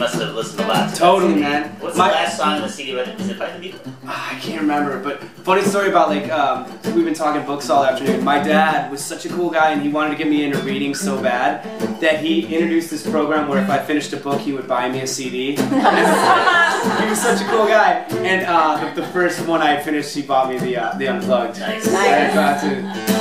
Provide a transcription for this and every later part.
must have listened a lot. To Totally, that CD. man. What's My- the last song in the CD? Right? Is it by the Beatles? Ah, I can't remember, but funny story about like um, we've been talking books all afternoon. My dad was such a cool guy, and he wanted to get me into reading so bad that he introduced this program where if I finished a book, he would buy me a CD. he was such a cool guy, and uh, the, the first one I finished, he bought me the uh, the unplugged. Nice. I got to.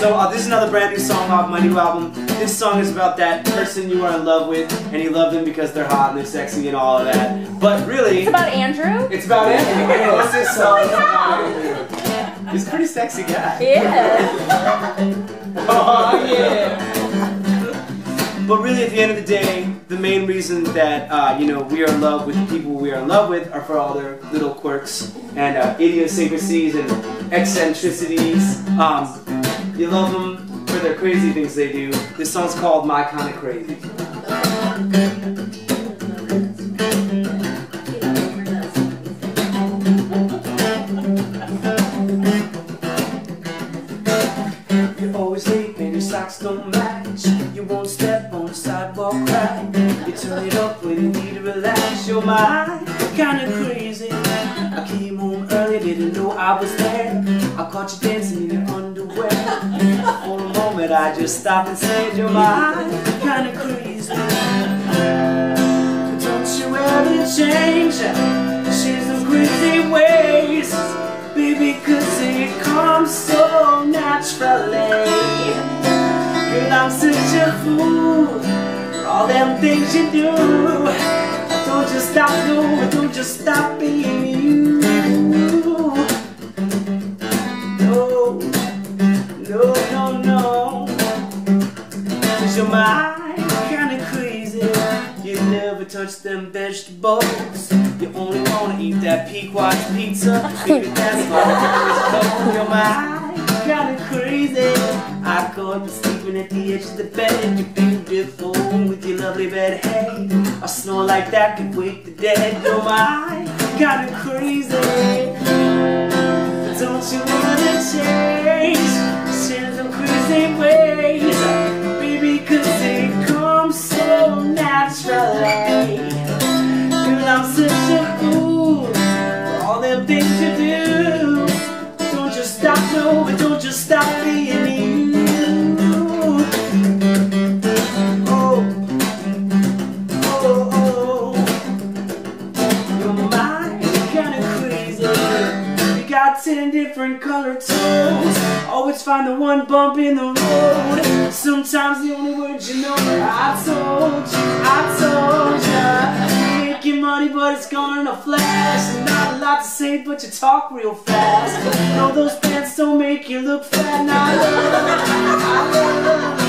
So uh, this is another brand new song off my new album. This song is about that person you are in love with, and you love them because they're hot and they're sexy and all of that. But really, It's about Andrew? it's about Andrew. What's this song about Andrew? He's a pretty sexy guy. Yeah. Oh yeah. But really, at the end of the day, the main reason that uh, you know we are in love with the people we are in love with are for all their little quirks and uh, idiosyncrasies and eccentricities. Um, you love them for their crazy things they do. This song's called "My Kind of Crazy." You're always late and your socks don't match. You won't step on the sidewalk right. You turn it up when you need to relax. You're my kind of crazy. I came home early, didn't know I was there. I caught you dancing. For a moment, I just stopped and said, You're my kind of crazy. Don't you ever change? She's them crazy ways. Baby, cause it comes so naturally. Girl, I'm such a fool for all them things you do. Don't just stop, no, don't just stop being Cause you're my kind of crazy. You never touch them vegetables. You only wanna eat that Pequot pizza. Baby, that's why you're my kind of crazy. I caught you sleeping at the edge of the bed. You're beautiful with your lovely red hair. A snore like that could wake the dead. You're my kind of crazy. Don't you wanna? Change I'm such a fool for all them things you do. Don't just stop, no, but don't just stop being you. Oh, oh, oh. You're mine, kinda crazy. You got ten different color tones. Always find the one bump in the road. Sometimes the only words you know I told you, I told. You money, but it's gone in a flash. And not a lot to say, but you talk real fast. No, those pants don't make you look fat. And